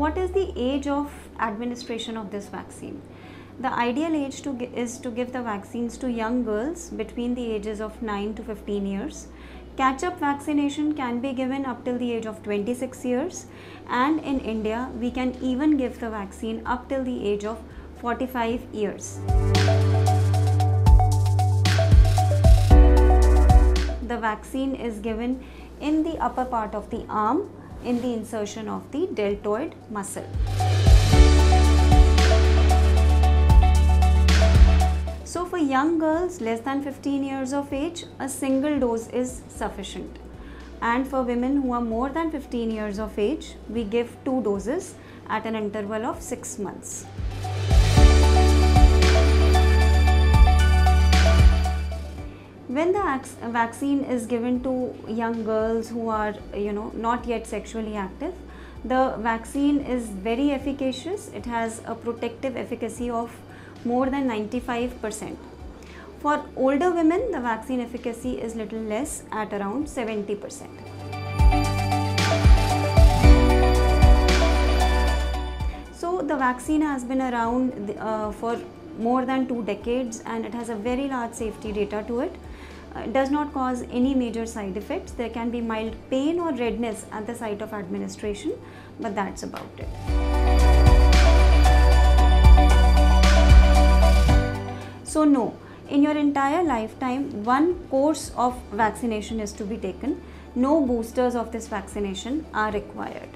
what is the age of administration of this vaccine? The ideal age to is to give the vaccines to young girls between the ages of 9 to 15 years. Catch up vaccination can be given up till the age of 26 years, and in India, we can even give the vaccine up till the age of 45 years. The vaccine is given in the upper part of the arm in the insertion of the deltoid muscle. So for young girls less than 15 years of age, a single dose is sufficient. And for women who are more than 15 years of age, we give two doses at an interval of 6 months. When the vaccine is given to young girls who are you know not yet sexually active the vaccine is very efficacious. It has a protective efficacy of more than 95% for older women the vaccine efficacy is little less at around 70% so the vaccine has been around uh, for more than two decades and it has a very large safety data to it Uh, does not cause any major side effects. There can be mild pain or redness at the site of administration, but that's about it. So no, in your entire lifetime, one course of vaccination is to be taken. No boosters of this vaccination are required.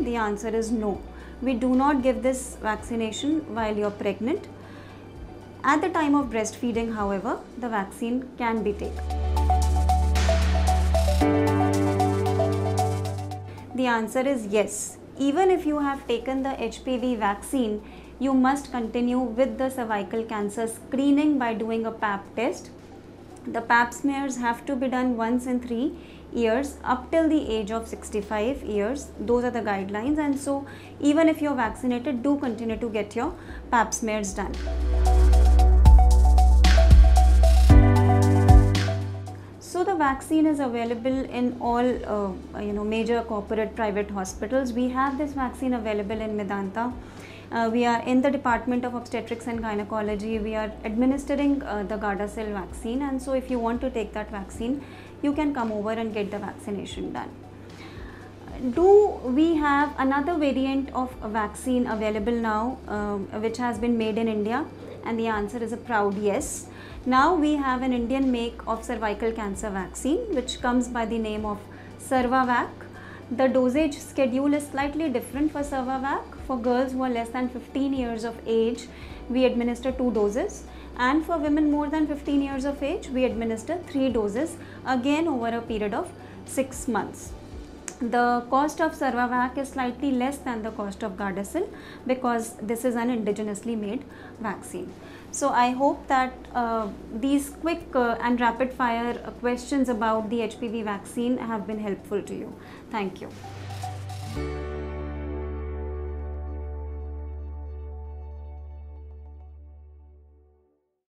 The answer is no. We do not give this vaccination while you're pregnant. At the time of breastfeeding, however, the vaccine can be taken. The answer is yes. Even if you have taken the HPV vaccine, you must continue with the cervical cancer screening by doing a pap test. The pap smears have to be done once in three years up till the age of 65 years. Those are the guidelines. And so even if you're vaccinated do continue to get your pap smears done. So the vaccine is available in all uh, you know major corporate private hospitals. We have this vaccine available in medanta we are in the Department of Obstetrics and Gynecology. We are administering uh, the Gardasil vaccine and so if you want to take that vaccine, you can come over and get the vaccination done. Do we have another variant of vaccine available now um, which has been made in India? And the answer is a proud yes. Now we have an Indian make of cervical cancer vaccine which comes by the name of Cervavac the dosage schedule is slightly different for Cervavac. For girls who are less than 15 years of age, we administer two doses and for women more than 15 years of age, we administer three doses again over a period of 6 months. The cost of Cervavac is slightly less than the cost of Gardasil because this is an indigenously made vaccine. So I hope that uh, these quick uh, and rapid fire questions about the HPV vaccine have been helpful to you. Thank you.